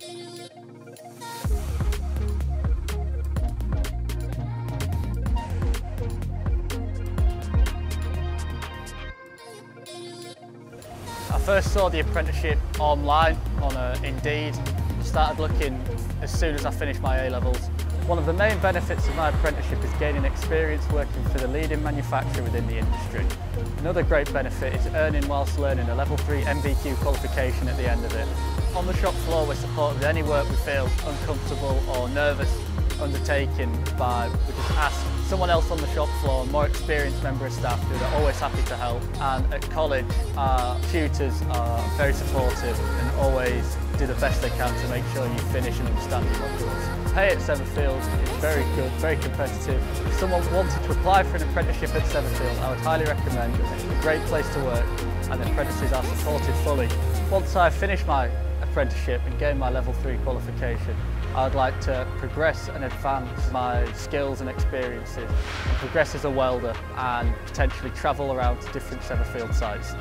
I first saw the apprenticeship online on uh, Indeed. Started looking as soon as I finished my A-levels. One of the main benefits of my apprenticeship is gaining experience working for the leading manufacturer within the industry. Another great benefit is earning whilst learning a level 3 NVQ qualification at the end of it. On the shop floor we're supported with any work we feel uncomfortable or nervous undertaking by, we just ask someone else on the shop floor, a more experienced member of staff who are always happy to help. And at college, our tutors are very supportive and always do the best they can to make sure you finish and understand your modules. Pay at Severfield is very good, very competitive. If someone wanted to apply for an apprenticeship at Severfield, I would highly recommend it. It's a great place to work and the apprentices are supported fully. Once I finish my apprenticeship and gain my level 3 qualification, I'd like to progress and advance my skills and experiences, and progress as a welder and potentially travel around to different Severfield sites.